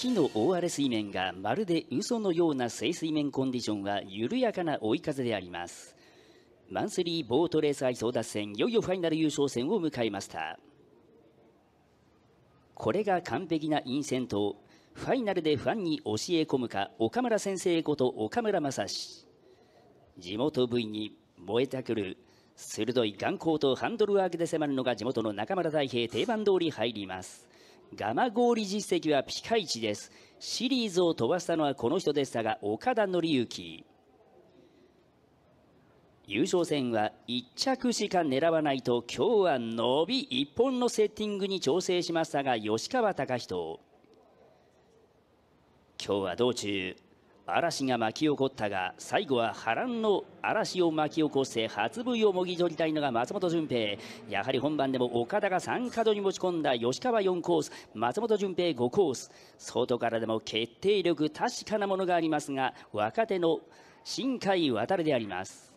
木の大荒れ水面がまるで嘘のような静水面コンディションは緩やかな追い風であります。マンスリーボートレース愛争奪戦いよいよファイナル優勝戦を迎えました。これが完璧なインセントファイナルでファンに教え込むか岡村先生こと岡村正史。地元部員に燃えたくる鋭い眼光とハンドルワークで迫るのが地元の中村大平定番通り入ります。ガマ氷実績はピカイチです。シリーズを飛ばしたのはこの人でしたが岡田紀之。優勝戦は1着しか狙わないと今日は伸び1本のセッティングに調整しましたが吉川貴人。今日は道中嵐が巻き起こったが最後は波乱の嵐を巻き起こして初 V をもぎ取りたいのが松本潤平。やはり本番でも岡田が3角に持ち込んだ吉川4コース松本潤平5コース外からでも決定力確かなものがありますが若手の新海渡であります。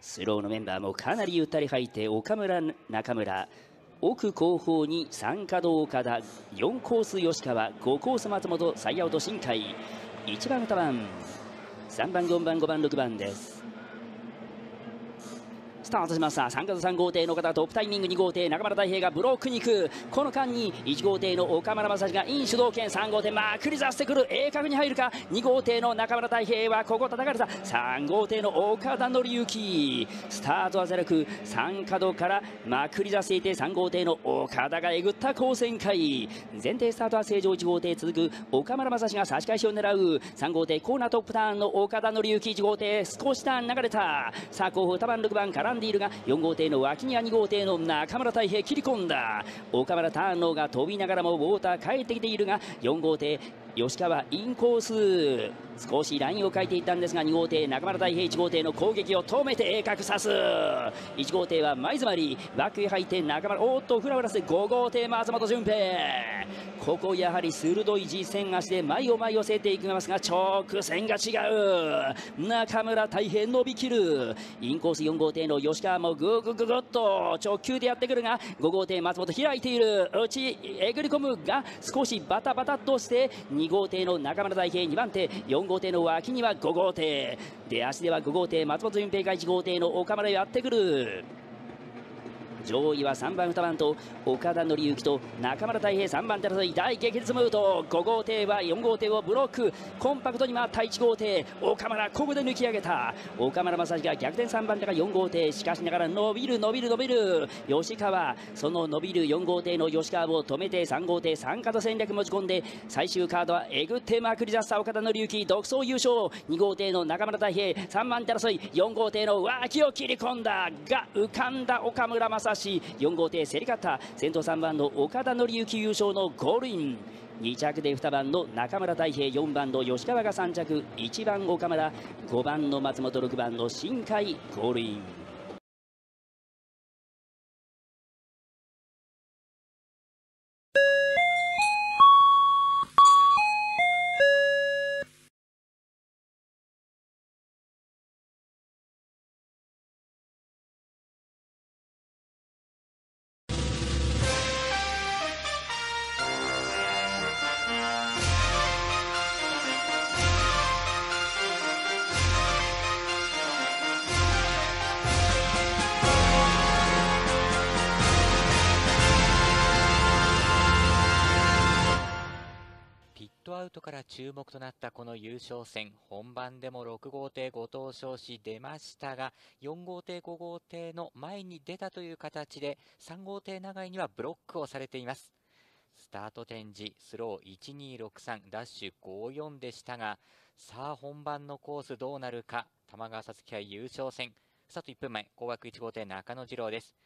スローのメンバーもかなりゆったり入って岡村中村。奥後方に三角岡田4コース吉川5コース松本最アウト新海。1番2番3番4番5番6番です。スタートしました3月3号艇の方トップタイミング2号艇中村大平がブロックに行く。この間に1号艇の岡村正史がイン主導権3号艇まくり出してくる。鋭角に入るか2号艇の中村大平はここ叩かれた3号艇の岡田紀之スタートはゼロく3角からまくり出していて3号艇の岡田がえぐった高旋回前艇スタートは正常1号艇続く岡村正史が差し返しを狙う。3号艇コーナートップターンの岡田紀之1号艇少しターン流れた。さあ後方2番6番絡んでいるが4号艇の脇には2号艇の中村太平切り込んだ。岡村ターンのが飛びながらもウォーター帰ってきているが4号艇吉川インコース少しラインを書いていったんですが2号艇中村大平1号艇の攻撃を止めて鋭角さす1号艇は前詰まりバックへ入って中村おっとフラフラして5号艇松本潤平ここやはり鋭い実践足で前を前寄せていきますが直線が違う中村太平伸びきるインコース4号艇の吉川もぐぐぐぐっと直球でやってくるが5号艇松本開いている内えぐり込むが少しバタバタとして2号艇の中村大平2番手4号艇の脇には5号艇。出足では5号艇松本純平が1号艇の岡村やってくる。上位は3番2番と岡田紀之と中村太平3番手争い大激烈ムード。5号艇は4号艇をブロック。コンパクトに回った1号艇。岡村ここで抜き上げた。岡村正史が逆転3番手が4号艇。しかしながら伸びる伸びる伸びる。吉川。その伸びる4号艇の吉川を止めて3号艇3角戦略持ち込んで最終カードはえぐってまくり出した岡田紀之。独走優勝。2号艇の中村太平3番手争い。4号艇の脇を切り込んだ。が浮かんだ岡村正史。し4号艇競り勝った。先頭3番の岡田紀之優勝のゴールイン。2着で2番の中村太平4番の吉川が3着。1番岡村5番の松本6番の新海ゴールイン。ウトから注目となったこの優勝戦本番でも6号艇後藤彰子出ましたが4号艇5号艇の前に出たという形で3号艇長井にはブロックをされています。スタート展示スロー1263ダッシュ54でしたがさあ本番のコースどうなるか玉川皐月杯優勝戦。スタート1分前高額1号艇中野次郎です。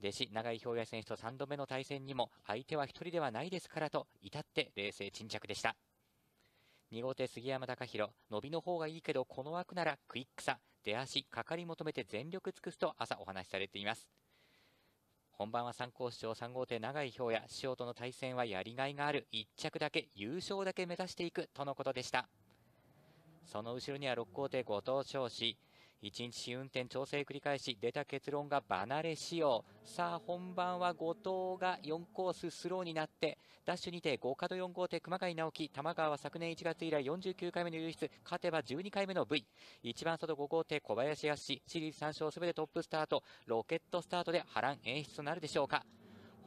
弟子長井氷也選手と3度目の対戦にも相手は1人ではないですからと至って冷静沈着でした。2号艇杉山隆弘伸びの方がいいけどこの枠ならクイックさ出足かかり求めて全力尽くすと朝お話しされています。本番は参考市長3号艇長井氷や師匠との対戦はやりがいがある。1着だけ優勝だけ目指していくとのことでした。その後ろには6号艇後藤彰子1日試運転調整繰り返し出た結論が離れ仕様さあ本番は後藤が4コーススローになってダッシュにて5角4号艇熊谷直樹玉川は昨年1月以来49回目の優出勝てば12回目の V 一番外5号艇小林康シリーズ3勝すべてトップスタートロケットスタートで波乱演出となるでしょうか。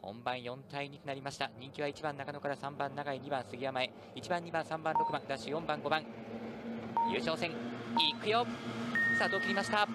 本番4対2となりました。人気は1番中野から3番長井2番杉山へ。1番2番3番6番ダッシュ4番5番。優勝戦いくよ。タートを切りました。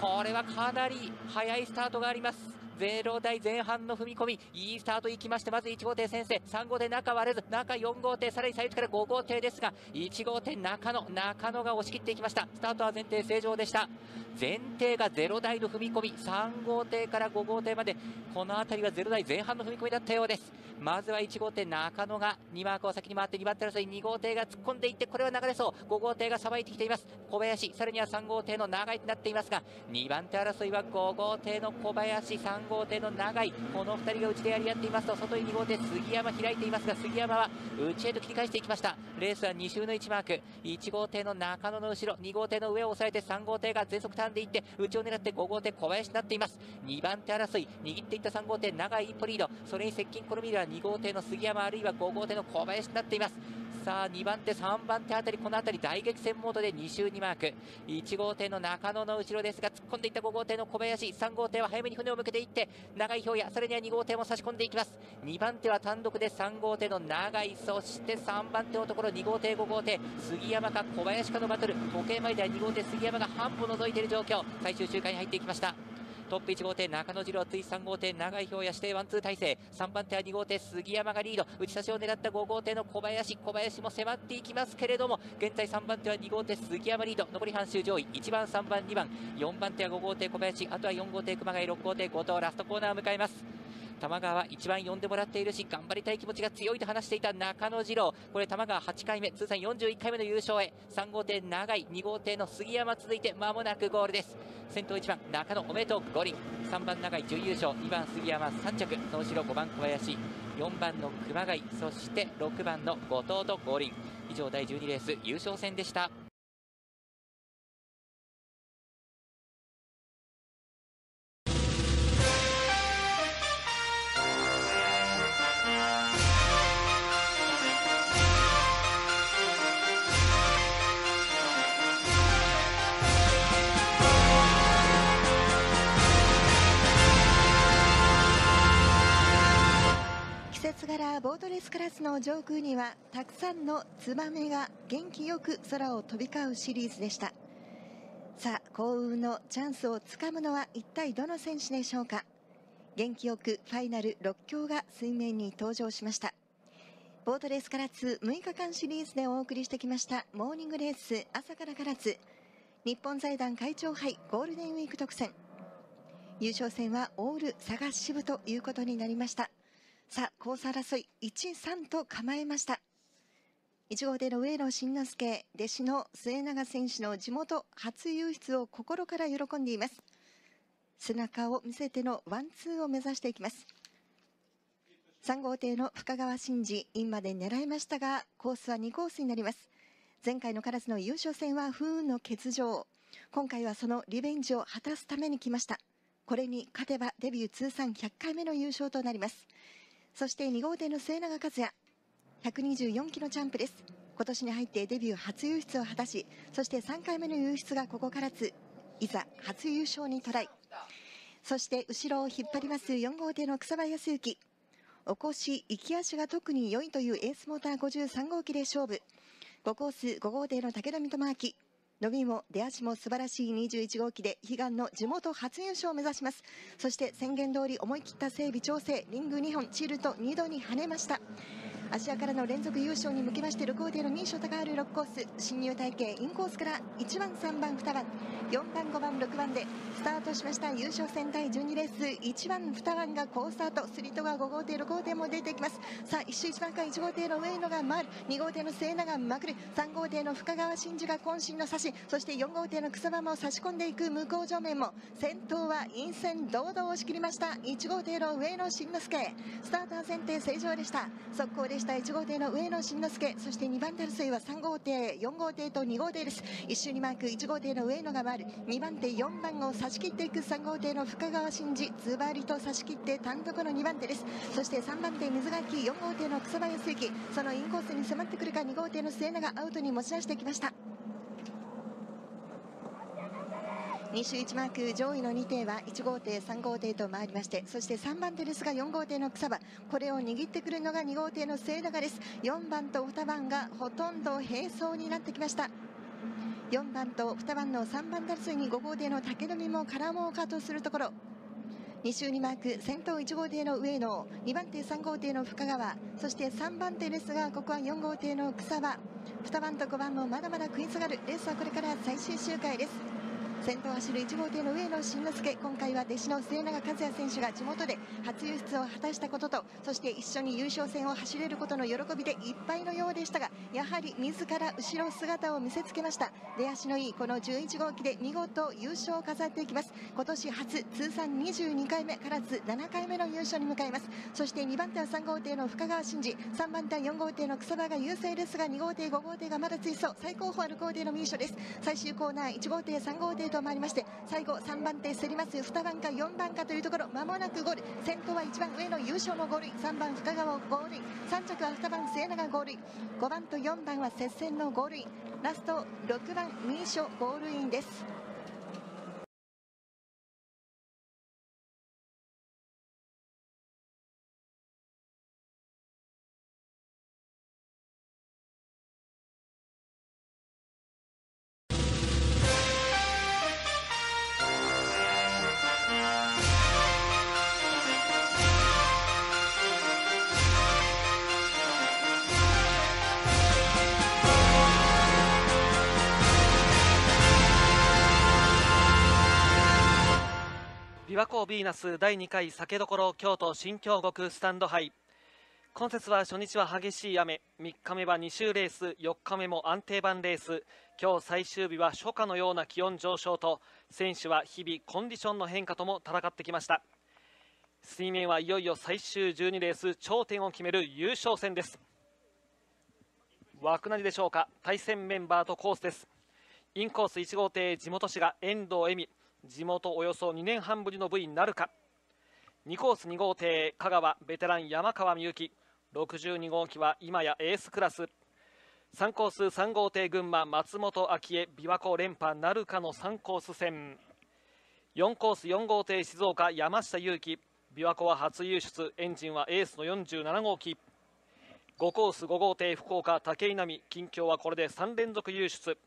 これはかなり速いスタートがあります。0台前半の踏み込み、いいスタートいきまして、まず1号艇先生、3号艇中割れず、中4号艇、さらに最初から5号艇ですが、1号艇中野、中野が押し切っていきました。スタートは前提正常でした。前提が0台の踏み込み、3号艇から5号艇まで、この辺りは0台前半の踏み込みだったようです。まずは1号艇中野が2マークを先に回って2番手争い2号艇が突っ込んでいってこれは流れそう。5号艇がさばいてきています。小林さらには3号艇の長井となっていますが2番手争いは5号艇の小林3号艇の長井この2人が内でやり合っていますと外に2号艇杉山開いていますが杉山は内へと切り返していきました。レースは2周の1マーク。1号艇の中野の後ろ2号艇の上を押さえて3号艇が全速ターンでいって内を狙って5号艇小林になっています。2番手争い握っていった3号艇長井一歩リード。それに接近このミラー2号艇の杉山あるいは5号艇の小林になっています。さあ2番手3番手あたりこの辺り大激戦モードで2周2マーク。1号艇の中野の後ろですが突っ込んでいった5号艇の小林。3号艇は早めに船を向けていって長い表やさらには2号艇も差し込んでいきます。2番手は単独で3号艇の長いそして3番手のところ2号艇5号艇。杉山か小林かのバトル。時計前では2号艇杉山が半歩覗いている状況。最終周回に入っていきました。トップ1号艇中野次郎、追3号艇長井表や指定ワンツー体制。3番手は2号艇杉山がリード。打ち差しを狙った5号艇の小林小林も迫っていきますけれども現在3番手は2号艇杉山リード。残り半周上位。1番3番2番。4番手は5号艇小林。あとは4号艇熊谷。6号艇後藤。ラストコーナーを迎えます。玉川は一番呼んでもらっているし頑張りたい気持ちが強いと話していた中野次郎。これ玉川8回目通算41回目の優勝へ。3号艇長井2号艇の杉山続いて間もなくゴールです。先頭1番中野おめでとう五輪。3番長井準優勝。2番杉山3着。その後ろ5番小林。4番の熊谷そして6番の後藤と五輪。以上第12レース優勝戦でした。ボートレスクラスの上空にはたくさんのツバメが元気よく空を飛び交うシリーズでした。さあ幸運のチャンスをつかむのは一体どの選手でしょうか？元気よくファイナル6強が水面に登場しました。ボートレースから2 6日間シリーズでお送りしてきましたモーニングレース朝からからず日本財団会長杯ゴールデンウィーク特選。優勝戦はオール佐賀支部ということになりました。さあ、コース争い1、3と構えました。1号艇の上野慎之介、弟子の末永選手の地元初優出を心から喜んでいます。背中を見せてのワンツーを目指していきます。3号艇の深川真司、インまで狙いましたが、コースは2コースになります。前回のカラスの優勝戦は不運の欠場。今回はそのリベンジを果たすために来ました。これに勝てばデビュー通算100回目の優勝となります。そして2号艇の末永和也。124キロジャンプです。今年に入ってデビュー初優出を果たしそして3回目の優出がここからついざ初優勝にトライ。そして後ろを引っ張ります4号艇の草場康之。おこし行き足が特に良いというエースモーター53号機で勝負。5コース5号艇の武田三笘明伸びも出足も素晴らしい21号機で悲願の地元初優勝を目指します。そして宣言通り思い切った整備調整リング2本チルト2度に跳ねました。アジアからの連続優勝に向けまして6号艇の2位所高原6コース進入体系インコースから1番3番2番4番5番6番でスタートしました。優勝戦第12レース1番2番が好スタートスリートが5号艇6号艇も出てきますさあ1周1番か1号艇の上野が回る。2号艇の末永がまくる。3号艇の深川真司が渾身の差しそして4号艇の草間も差し込んでいく向こう上面も先頭は陰線堂々押し切りました。1号艇の上野慎之介。スターター前提正常でした。速攻でした1号艇の上野慎之介そして2番手争いは3号艇4号艇と2号艇です。1周にマーク1号艇の上野が回る。2番手4番を差し切っていく3号艇の深川慎司ズバリと差し切って単独の2番手です。そして3番手水垣4号艇の草場康之そのインコースに迫ってくるか2号艇の末永アウトに持ち出してきました。2周1マーク上位の2艇は1号艇3号艇と回りましてそして3番手ですが4号艇の草場これを握ってくるのが2号艇の末永です。4番と2番がほとんど並走になってきました。4番と2番の3番争いに5号艇の竹富も絡もうかとするところ。2周にマーク先頭1号艇の上野2番手3号艇の深川。そして3番手ですがここは4号艇の草場2番と5番もまだまだ食い下がる。レースはこれから最終周回です。先頭走る1号艇の上野慎之介。今回は弟子の末永和也選手が地元で初輸出を果たしたこととそして一緒に優勝戦を走れることの喜びでいっぱいのようでしたがやはり自ら後ろ姿を見せつけました。出足のいいこの11号機で見事優勝を飾っていきます。今年初通算22回目からず7回目の優勝に向かいます。そして2番手は3号艇の深川真司。3番手は4号艇の草場が優勢ですが2号艇5号艇がまだ追走。最高峰6号艇のミーショです。最終コーナー1号艇3号艇と回りまして最後3番手競ります。2番か4番かというところ。まもなくゴール。先頭は1番上の優勝のゴール。3番深川ゴール。3着は2番末永ゴール。5番と4番は接戦のゴール。インラスト6番ミーショゴールインです。和光ヴィーナス第2回酒どころ京都新京極スタンド杯今節は初日は激しい雨。3日目は2周レース。4日目も安定版レース。今日最終日は初夏のような気温上昇と選手は日々コンディションの変化とも戦ってきました。水面はいよいよ最終12レース。頂点を決める優勝戦です。枠なりでしょうか？対戦メンバーとコースです。インコース1号艇地元氏が遠藤恵美。地元およそ2年半ぶりの部位なるか。2コース2号艇香川ベテラン山川美幸。62号機は今やエースクラス。3コース3号艇群馬松本昭恵琵琶湖連覇なるかの3コース戦。4コース4号艇静岡山下裕樹。琵琶湖は初優出エンジンはエースの47号機。5コース5号艇福岡武井波近況はこれで3連続優出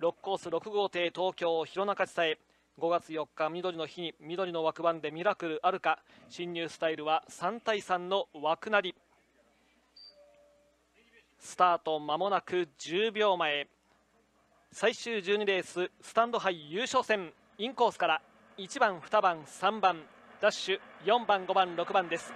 6コース6号艇東京弘中地佐5月4日緑の日に緑の枠番でミラクルあるか進入スタイルは3対3の枠なり。スタート間もなく10秒前。最終12レーススタンド杯優勝戦。インコースから1番2番3番ダッシュ4番5番6番です。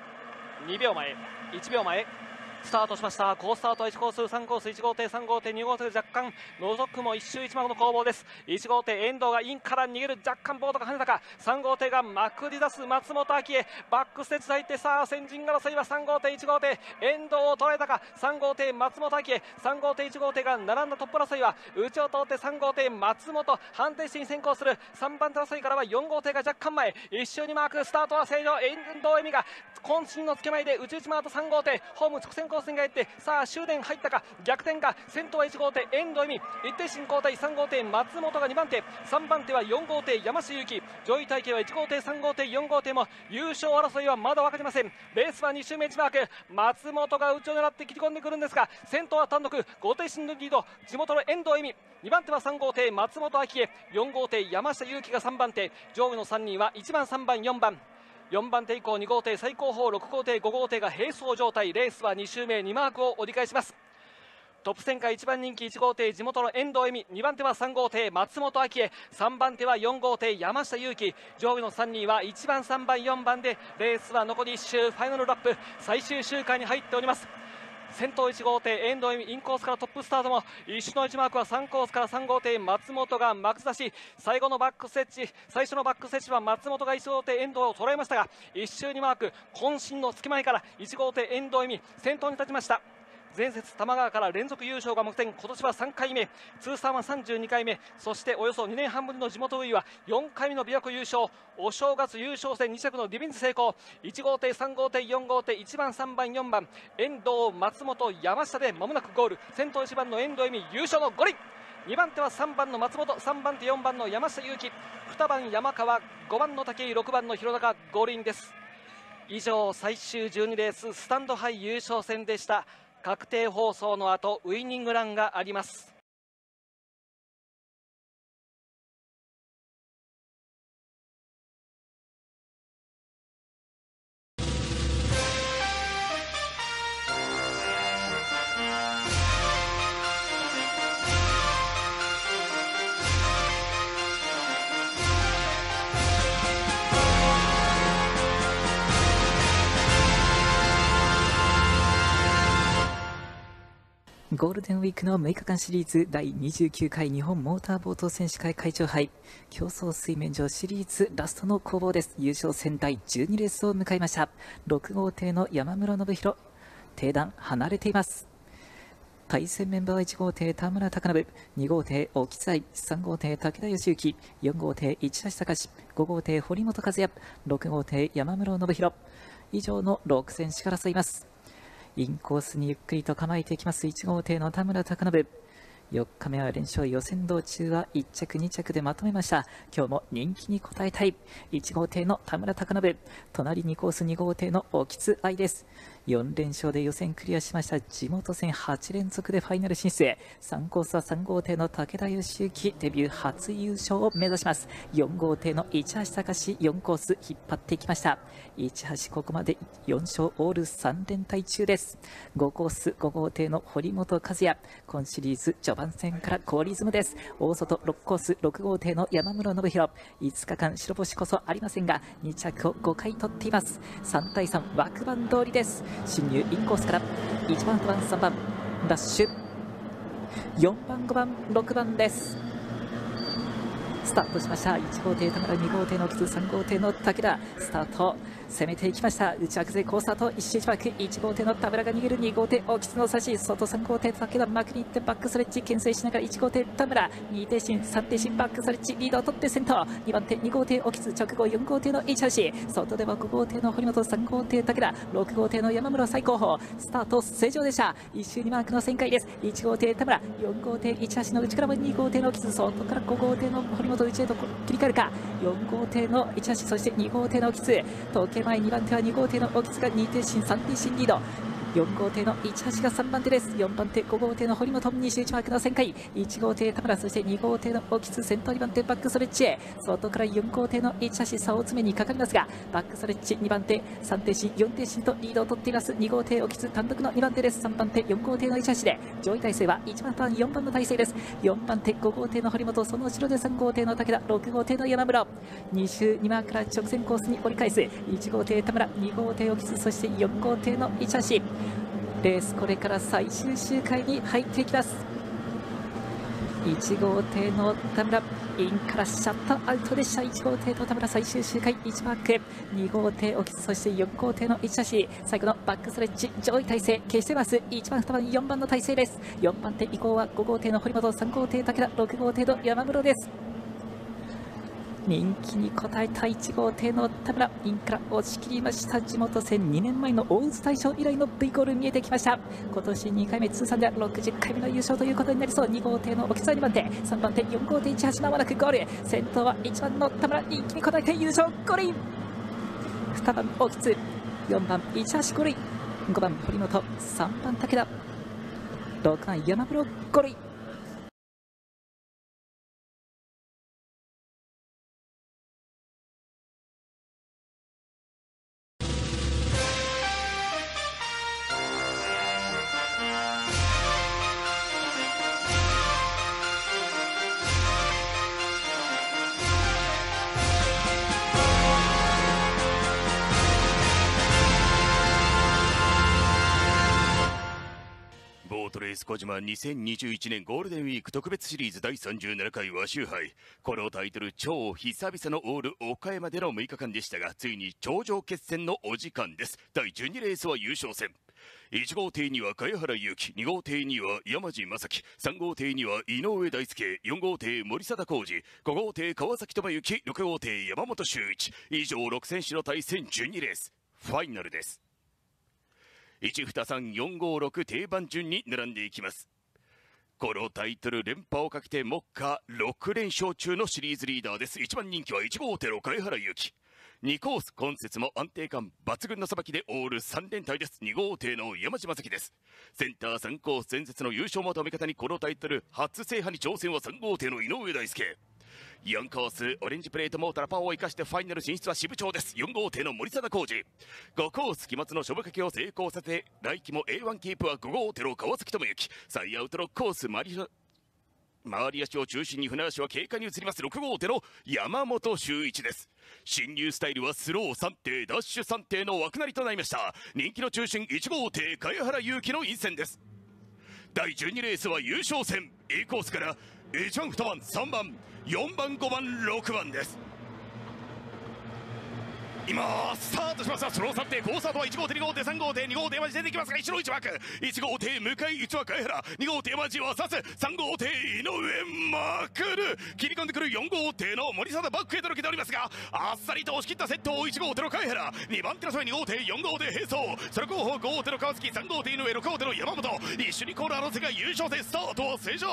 2秒前。1秒前。スタートしました。好スタート1コース3コース1号艇3号艇2号艇若干覗くも1周1マの攻防です。1号艇遠藤がインから逃げる若干ボードが跳ねたか。3号艇がまくり出す松本明恵。バックステッチ入ってさあ先陣争いは3号艇1号艇。遠藤を捉えたか。3号艇松本明恵。3号艇1号艇が並んだトップ争いは内を通って3号艇松本。判定してに先行する。3番手争いからは4号艇が若干前。1周にマークスタートは正常。遠藤恵美が渾身のつけまいで内内回と3号艇。ホーム直線コースに帰ってさあ終電入ったか逆転か先頭は1号艇遠藤恵美一定進交代3号艇松本が2番手3番手は4号艇山下祐希上位体系は1号艇3号艇4号艇も優勝争いはまだ分かりません。レースは2周目1マーク。松本が内を狙って切り込んでくるんですが先頭は単独5艇進のリード。地元の遠藤恵美2番手は3号艇松本明恵4号艇山下祐希が3番手上位の3人は1番3番4番。4番手以降2号艇最高峰6号艇5号艇が並走状態レースは2周目2マークを折り返します。トップ戦下1番人気1号艇地元の遠藤恵美2番手は3号艇松本明恵3番手は4号艇山下裕樹上位の3人は1番3番4番でレースは残り1周ファイナルラップ最終周回に入っております。先頭1号艇遠藤恵美インコースからトップスタートも一種の1マークは3コースから3号艇松本が幕差し最後のバックステッチ最初のバックステッチは松本が1号艇遠藤を捉えましたが1周2マーク渾身の隙間から1号艇遠藤恵美先頭に立ちました。前節玉川から連続優勝が目前今年は3回目通算は32回目そしておよそ2年半ぶりの地元ウイは4回目の琵琶湖優勝お正月優勝戦2着のディフェンス成功1号艇3号艇4号艇1番3番4番遠藤松本山下でまもなくゴール先頭1番の遠藤恵美優勝の5輪。2番手は3番の松本3番手4番の山下祐希2番山川5番の武井6番の弘中五輪です。以上最終12レーススタンドハイ優勝戦でした。確定放送の後ウイニングランがあります。ゴールデンウィークの6日間シリーズ第29回日本モーターボート選手会会長杯。競争水面上シリーズラストの攻防です。優勝戦第12レースを迎えました。6号艇の山室信弘定段離れています。対戦メンバーは1号艇田村貴信。2号艇沖津愛3号艇武田義行。4号艇市橋隆。5号艇堀本和也。6号艇山室信弘以上の6選手から争います。インコースにゆっくりと構えていきます。1号艇の田村貴信。4日目は連勝予選道中は1着2着でまとめました。今日も人気に応えたい。1号艇の田村貴信。隣2コース2号艇の興津愛です。4連勝で予選クリアしました地元戦8連続でファイナル進出へ。3コースは3号艇の武田義行。デビュー初優勝を目指します。4号艇の市橋隆4コース引っ張っていきました。市橋ここまで4勝オール3連敗中です。5コース5号艇の堀本和也。今シリーズ序盤戦から好リズムです。大外6コース6号艇の山室信弘。5日間白星こそありませんが2着を5回取っています。3対3枠番通りです。進入インコースから1番、2番、3番ダッシュ。4番、5番、6番です。スタートしました。1号艇田村2号艇の木津3号艇の武田。スタート攻めていきました。内枠勢好スタート。一周一枠1号艇の田村が逃げる2号艇大吉の差し外3号艇武田幕に行ってバックストレッチ牽制しながら。1号艇田村。2艇進3艇進バックストレッチ。リードを取って先頭。2番手2号艇大吉直後4号艇の H 橋。外では5号艇の堀本3号艇武田。6号艇の山室最高峰。スタート正常でした。1周2マークの旋回です。1号艇田村。4号艇1橋の内からも2号艇の大吉外から5号艇の堀本。内へと切り替えるか。4号艇の市橋そして2号艇の興津。時計前2番手は2号艇の興津が2点進3点進リード4号艇の市橋が3番手です。4番手5号艇の堀本21マークの旋回。1号艇田村そして2号艇の沖津先頭2番手バックストレッチへ。外から4号艇の市橋差を詰めにかかりますがバックストレッチ2番手3点進4点進とリードを取っています。2号艇沖津単独の2番手です。3番手4号艇の市橋で。上位体制は1番番4番の体制です。4番手5号艇の堀本。その後ろで3号艇の武田。6号艇の山室2周2マークから直線コースに折り返す。1号艇田村2号艇沖津そして4号艇の市橋。レースこれから最終周回に入っていきます。1号艇の田村インからシャットアウトでした。1号艇の田村最終周回1マーク。2号艇沖津そして4号艇の市橋最後のバックストレッチ上位体勢消してます。1番2番4番の体勢です。4番手以降は5号艇の堀本3号艇武田6号艇の山室です。人気に応えた1号艇の田村インから押し切りました。地元戦2年前の大津大賞以来の V ゴール見えてきました。今年2回目通算では60回目の優勝ということになりそう。2号艇の沖津2番手3番手4号艇市橋まもなくゴール。先頭は1番の田村人気に応えて優勝。ゴール2番沖津4番市橋ゴール5番堀本。3番武田。6番山室。ゴールス小島2021年ゴールデンウィーク特別シリーズ第37回和州杯。このタイトル超久々のオール岡山での6日間でしたがついに頂上決戦のお時間です。第12レースは優勝戦。1号艇には茅原祐希2号艇には山地正樹3号艇には井上大輔4号艇森貞浩二5号艇川崎智之6号艇山本修一。以上6選手の対戦12レース。ファイナルです。1、2、3、4、5、6定番順に並んでいきます。このタイトル連覇をかけて目下6連勝中のシリーズリーダーです。1番人気は1号艇の貝原祐希2コース今節も安定感抜群のさばきでオール3連隊です。2号艇の山島関です。センター3コース前節の優勝まとめ方にこのタイトル初制覇に挑戦は3号艇の井上大輔。4コースオレンジプレートモーターパワーを生かしてファイナル進出は支部長です。4号艇の森貞浩二5コース期末の勝負かけを成功させ来季も A1 キープは5号艇の川崎智之。再アウト6コースマリ周り足を中心に船足は軽快に移ります。6号艇の山本修一です。侵入スタイルはスロー3艇ダッシュ3艇の枠なりとなりました。人気の中心1号艇茅原祐希の陰線です。第12レースは優勝戦。A コースから1番2番3番4番5番6番です。今スタートしました。スロー3艇好スタートは1号艇2号艇3号艇2号艇マジ出てきますが後ろ1枠1号艇向かい1枠貝原2号艇マジは刺す3号艇井上まくる切り込んでくる4号艇の森貞バックへと抜けておりますがあっさりと押し切ったセットを1号艇の貝原2番手の添2号艇4号艇並走その後方5号艇の川崎3号艇井上6号艇の山本一緒にコーナーの世界優勝戦スタートを正常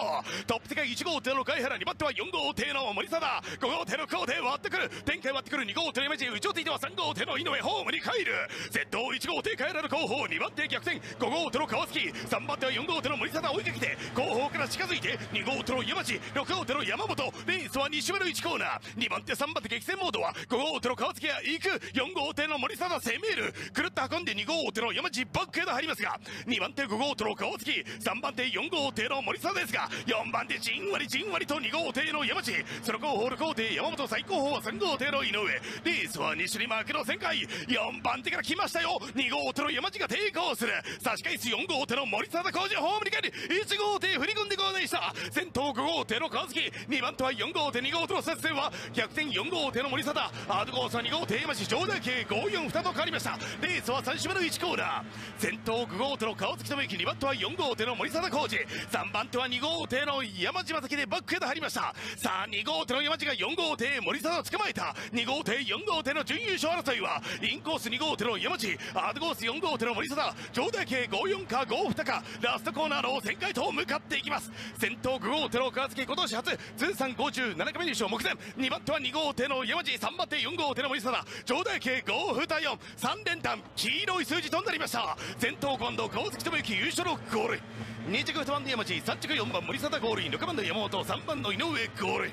トップ世界1号艇の貝原2番手は4号艇の森貞5号艇の高艇割ってくる展開割ってくる2号艇のイメージ内をついては3号艇の井上ホームに帰る。先頭1号艇帰らる後方2番手逆転。5号手の川崎。3番手は4号手の森貞追いかけて。後方から近づいて2号手の山地6号手の山本。レースは2周目の1コーナー。2番手3番手激戦モードは5号手の川崎が行く。4号手の森貞攻める。くるっと運んで2号手の山地バックへと入りますが2番手5号手の川崎。3番手4号手の森貞ですが4番手じんわりじんわりと2号艇の山地その後方6号艇山本。最高峰は3号艇の井上。レースは2種に負けの旋回4番手から来ましたよ。2号手の山地が抵抗する。差し返す4号手の森貞浩二ホームに帰り1号艇振り込んでゴールした。先頭5号艇の川月2番手は4号艇2号手の接戦は逆転4号艇の森貞。アートコースは2号艇山地上代系542と変わりました。レースは3周目の1コーナー。先頭5号手の川月智之2番手は4号艇の森貞浩二3番手は2号艇の山地正樹でバックへと入りました。さあ2号艇の山地が4号艇森貞を捕まえた。2号艇4号艇の準優勝。争いはインコース2号手の山地アートコース4号手の森貞上代系54か52かラストコーナーの旋回と向かっていきます先頭5号手の川月今年初通算57回目入賞目前2番手は2号手の山地3番手4号手の森貞上代系5二43連単黄色い数字となりました先頭5番の川月智之優勝のゴール。2着2番の山地3着4番森貞ゴール。イン6番の山本3番の井上ゴール。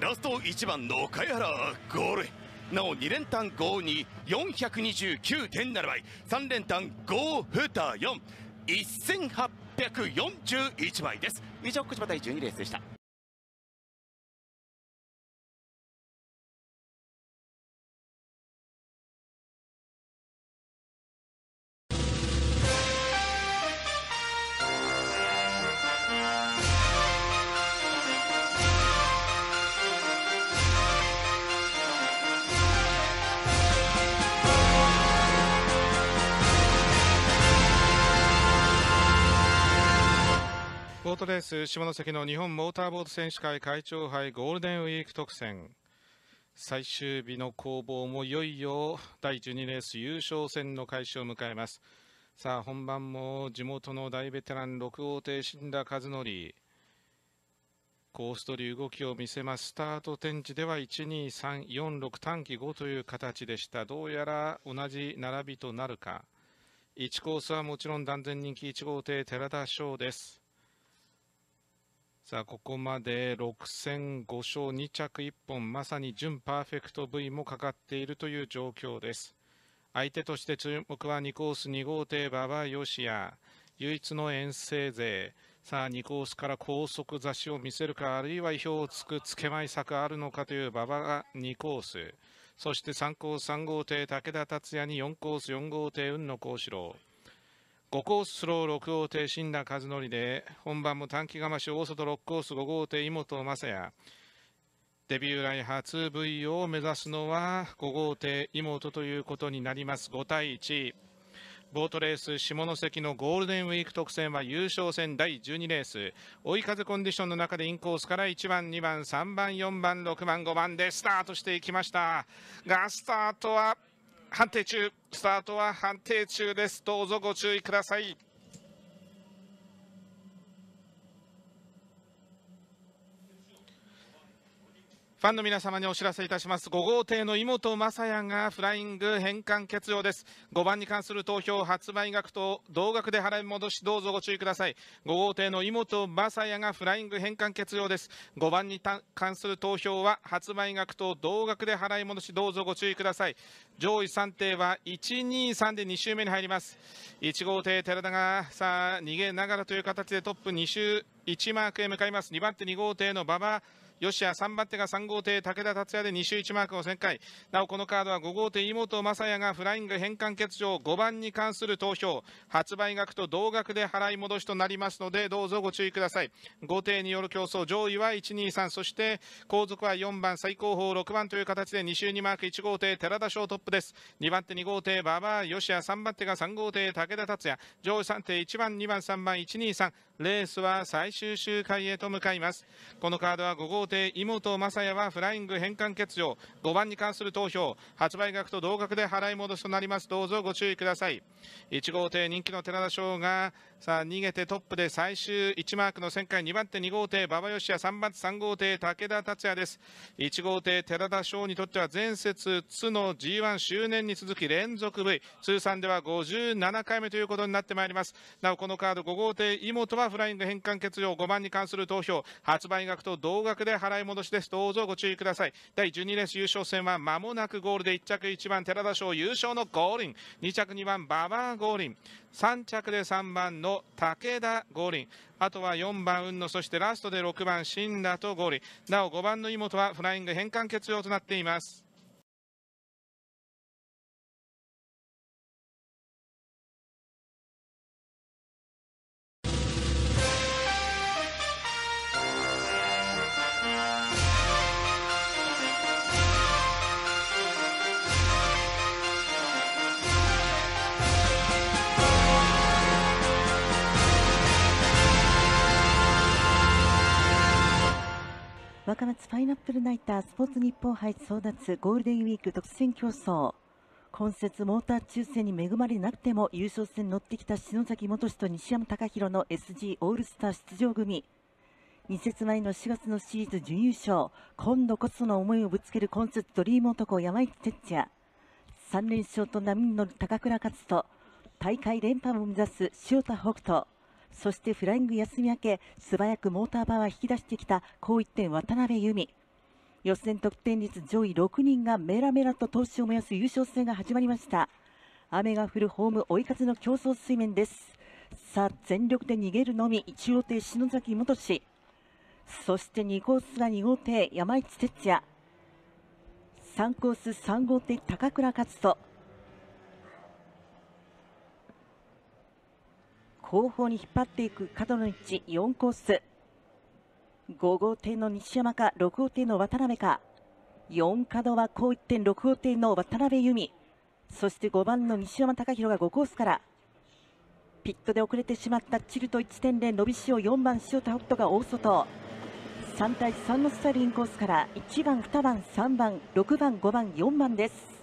ラスト1番の貝原ゴールなお2連単5 2 429.7倍。3連単5ふた4 1841倍です。以上小島第12レースでした。レース下関の日本モーターボート選手会会長杯ゴールデンウィーク特選。最終日の攻防もいよいよ第12レース優勝戦の開始を迎えます。さあ本番も地元の大ベテラン6号艇新田和則。コース取り動きを見せます。スタート展示では12346短期5という形でした。どうやら同じ並びとなるか。1コースはもちろん断然人気1号艇寺田翔です。さあここまで6戦5勝2着1本まさに準パーフェクト V もかかっているという状況です。相手として注目は2コース2号艇馬場義也唯一の遠征勢。さあ2コースから高速差しを見せるかあるいは意表をつくつけまい策あるのかという馬場が2コース。そして3コース3号艇武田達也に4コース4号艇雲野幸四郎。5コーススロー6号艇新田和則で本番も短期釜し大外6コース5号艇井本雅也。デビュー来初 VO を目指すのは5号艇妹ということになります。5対1ボートレース下関のゴールデンウィーク特選は優勝戦第12レース。追い風コンディションの中でインコースから1番2番3番4番6番5番でスタートしていきました。がスタートは判定中。スタートは判定中です。どうぞご注意ください。ファンの皆様にお知らせいたします。5号艇の妹雅也がフライング返還欠場です。5番に関する投票発売額と同額で払い戻しどうぞご注意ください。5号艇の妹雅也がフライング返還欠場です。5番に関する投票は発売額と同額で払い戻しどうぞご注意ください。上位3艇は123で2周目に入ります。1号艇寺田がさあ逃げながらという形でトップ2周1マークへ向かいます。2番手2号艇の馬場吉谷3番手が3号艇武田達也で2周1マークを旋回。なおこのカードは5号艇妹雅也がフライング返還欠場5番に関する投票。発売額と同額で払い戻しとなりますのでどうぞご注意ください。5艇による競争上位は123そして後続は4番最高峰6番という形で2周2マーク1号艇寺田翔トップです。2番手2号艇馬場吉谷3番手が3号艇武田達也。上位3艇1番2番3番123レースは最終周回へと向かいます。このカードは5号艇妹雅也はフライング返還欠場。5番に関する投票。発売額と同額で払い戻しとなります。どうぞご注意ください。1号艇人気の寺田翔がさあ逃げてトップで最終1マークの旋回2番手2号艇馬場義也3番手3号艇武田達也です。1号艇寺田翔にとっては前節津の G1 周年に続き連続 V 通算では57回目ということになってまいります。なおこのカード5号艇妹はフライング返還欠場5番に関する投票。発売額と同額で払い戻しです。どうぞご注意ください。第12レース優勝戦は間もなくゴールで1着1番寺田翔優勝のゴーリン。2着2番馬場ゴーリン。3着で3番の武田五輪。あとは4番雲野そしてラストで6番新田と五輪。なお5番の妹はフライング変換欠場となっています。若松パイナップルナイタースポーツ日本杯争奪ゴールデンウィーク特選競争。今節モーター抽選に恵まれなくても優勝戦に乗ってきた篠崎元氏と西山隆弘の SG オールスター出場組。2節前の4月のシリーズ準優勝。今度こその思いをぶつける今節ドリーム男山市哲也。3連勝と波に乗る高倉勝人。大会連覇を目指す塩田北斗。そしてフライング休み明け素早くモーターパワー引き出してきた高一点渡辺由美。予選得点率上位6人がメラメラと闘志を燃やす優勝戦が始まりました。雨が降るホーム追い風の競争水面です。さあ全力で逃げるのみ1号艇篠崎元氏そして2コースが2号艇山市哲也。3コース3号艇高倉勝人。後方に引っ張っていく角の位置4コース。5号艇の西山か6号艇の渡辺か。4角は高一点6号艇の渡辺由美。そして5番の西山隆弘が5コースから。ピットで遅れてしまったチルト1.0伸びしを4番塩田北斗が大外。3対3のスタイルインコースから1番2番3番6番5番4番です。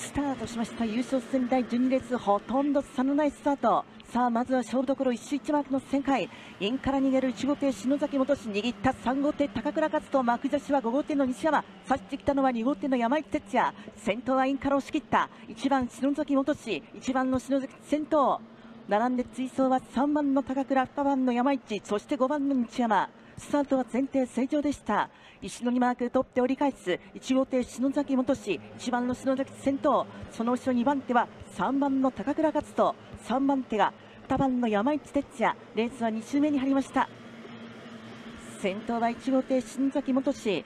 スタートしました。優勝戦第12レースほとんど差のないスタート。さあまずは勝負どころ1周1マークの旋回。インから逃げる1号艇篠崎元氏握った3号艇高倉勝と幕差しは5号艇の西山。差してきたのは2号艇の山市哲也。先頭はインから押し切った。1番篠崎元氏1番の篠崎先頭。並んで追走は3番の高倉2番の山市。そして5番の西山。スタートは前提正常でした。石野にマーク取って折り返す1号艇篠崎元氏1番の篠崎先頭。その後ろ2番手は3番の高倉勝人。3番手が2番の山市哲也。レースは2周目に入りました。先頭は1号艇篠崎元氏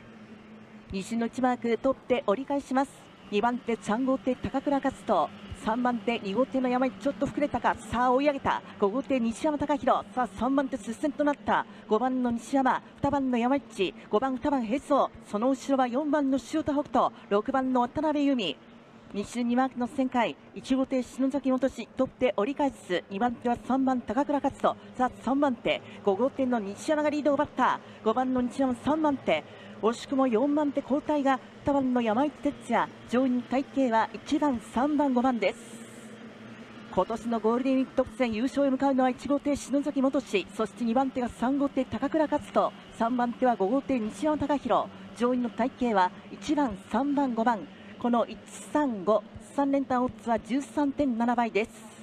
西の1マーク取って折り返します。2番手3号艇高倉勝人。3番手2号艇の山井ちょっと膨れたかさあ追い上げた。5号艇西山隆弘さあ3番手接戦となった。5番の西山。2番の山市5番2番並走その後ろは4番の塩田北斗。6番の渡辺由美。2周2マークの旋回。1号艇篠崎元志。トップで折り返す。2番手は3番高倉勝人。さあ3番手。5号艇の西山がリードを奪った。5番の西山3番手。惜しくも4番手交代が2番の山市哲也。上位に体系は1番3番5番です。今年のゴールデンウィーク特選優勝へ向かうのは1号艇篠崎元志。そして2番手が3号艇高倉勝人。3番手は5号艇西山隆弘上位の体系は1番3番5番。この135、3連単オッズは13.7倍です。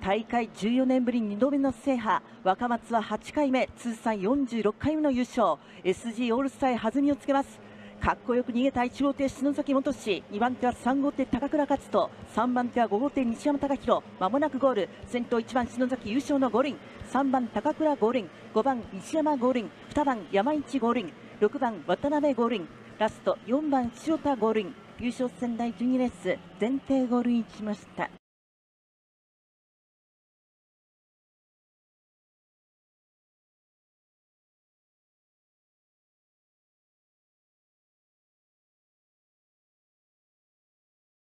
大会14年ぶり2度目の制覇、若松は8回目、通算46回目の優勝、SG オールスターへ弾みをつけます。かっこよく逃げた1号艇篠崎元志。2番手は3号艇高倉勝人。3番手は5号艇西山隆弘まもなくゴール。先頭1番篠崎優勝の五輪。3番高倉五輪。5番西山五輪。2番山市五輪。6番渡辺五輪。ラスト4番塩田五輪。優勝仙台12レース。前提ゴールインしました。